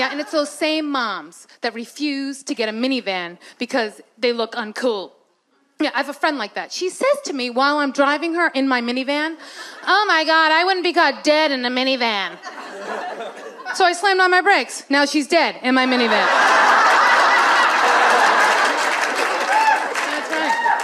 Yeah, and it's those same moms that refuse to get a minivan because they look uncool. Yeah, I have a friend like that. She says to me while I'm driving her in my minivan, Oh my God, I wouldn't be caught dead in a minivan. So I slammed on my brakes. Now she's dead in my minivan.